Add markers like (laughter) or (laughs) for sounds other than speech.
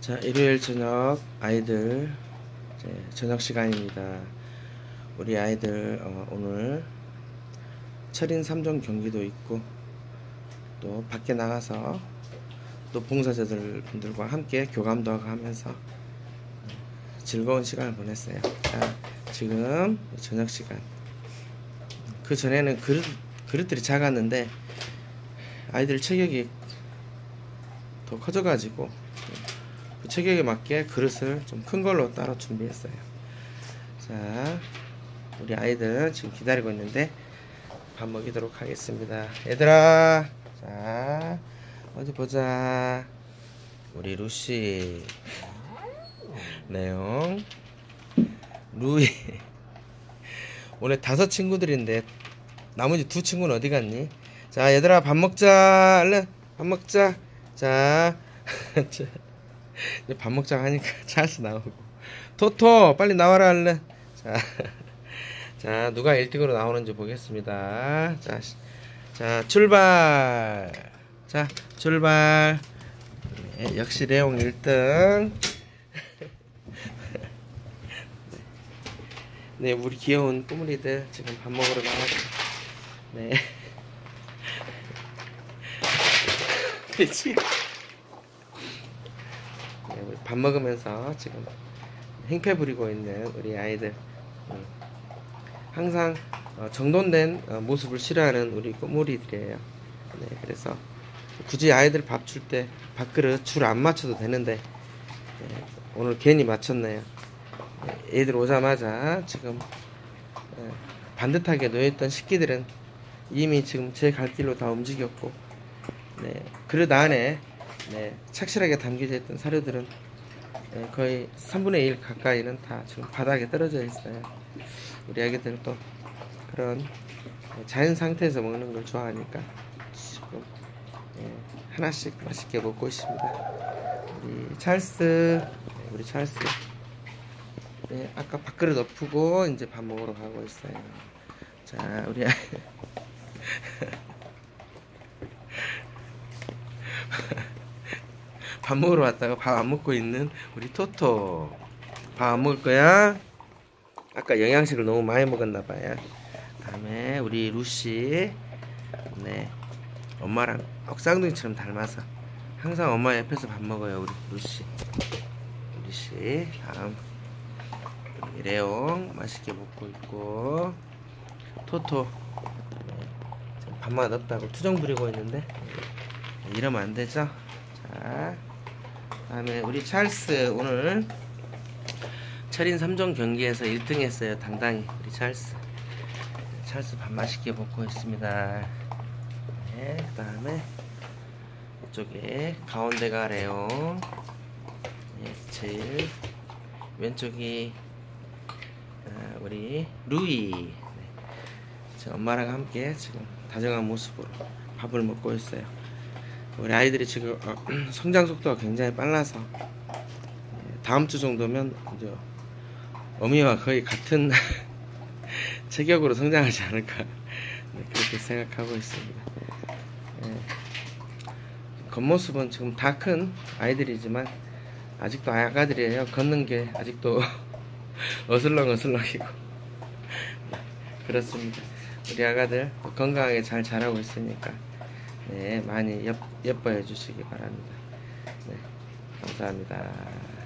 자, 일요일 저녁 아이들 저녁 시간입니다. 우리 아이들 어, 오늘 철인 3종 경기도 있고 또 밖에 나가서 또 봉사자들 분들과 함께 교감도 하면서 즐거운 시간을 보냈어요. 자, 지금 저녁 시간. 그 전에는 그릇, 그릇들이 작았는데 아이들 체격이 더 커져가지고 그 체격에 맞게 그릇을 좀 큰 걸로 따로 준비했어요. 자, 우리 아이들 지금 기다리고 있는데 밥 먹이도록 하겠습니다. 얘들아, 자, 어디 보자. 우리 루시, 내용, 루이. 오늘 다섯 친구들인데 나머지 두 친구는 어디 갔니? 자, 얘들아 밥 먹자. 얼른 밥 먹자. 자, (laughs) 이제 밥 먹자 하니까 (laughs) 찰스 나오고 토토 빨리 나와라 얼른. 자, (laughs) 자 누가 1등으로 나오는지 보겠습니다. 자, 자 출발. 자 출발. 네, 역시 레옹 1등. (laughs) 네, 우리 귀여운 꼬물이들 지금 밥 먹으러 나왔어. 네. 우리 밥 먹으면서 지금 행패 부리고 있는 우리 아이들. 음. 항상 어, 정돈된 어, 모습을 싫어하는 우리 꼬물이들이에요. 네, 그래서 굳이 아이들 밥 줄 때 밥그릇 줄 안 맞춰도 되는데 네, 오늘 괜히 맞췄네요. 네, 애들 오자마자 지금 네, 반듯하게 놓여있던 식기들은 이미 지금 제 갈 길로 다 움직였고 네, 그릇 안에 네, 착실하게 담겨져 있던 사료들은 네, 거의 3분의 1 가까이는 다 지금 바닥에 떨어져 있어요. 우리 아기들 또 그런 자연 상태에서 먹는 걸 좋아하니까 지금 네, 하나씩 맛있게 먹고 있습니다. 우리 찰스, 네, 우리 찰스. 네, 아까 밥그릇 엎고 이제 밥 먹으러 가고 있어요. 자, 우리 아이. (laughs) 밥 먹으러 왔다가 밥 안 먹고 있는 우리 토토. 밥 안 먹을 거야? 아까 영양식을 너무 많이 먹었나 봐요. 다음에 우리 루시. 네. 엄마랑 억상둥이처럼 닮아서 항상 엄마 옆에서 밥 먹어요. 우리 루시. 루시. 다음. 레옹 맛있게 먹고 있고 토토 네. 밥만 없다고 투정 부리고 있는데 이러면 안 되죠. 자. 다음에 우리 찰스 오늘 철인 3종 경기에서 1등 했어요. 당당히. 우리 찰스. 찰스 밥 맛있게 먹고 있습니다. 네, 그 다음에 이쪽에 가운데가 레옹 네, 제일 왼쪽이 아, 우리 루이. 네. 엄마랑 함께 지금 다정한 모습으로 밥을 먹고 있어요 우리 아이들이 지금 어, (clears throat) 성장 속도가 굉장히 빨라서 예, 다음 주 정도면 이제 어미와 거의 같은 (laughs) 체격으로 성장하지 않을까 네, 그렇게 생각하고 있습니다. 예. 겉모습은 지금 다 큰 아이들이지만 아직도 아가들이에요. 걷는 게 아직도 (laughs) 어슬렁어슬렁이고 네, 그렇습니다. 우리 아가들 건강하게 잘 자라고 있으니까 네, 많이 예, 예뻐해 주시기 바랍니다. 네, 감사합니다.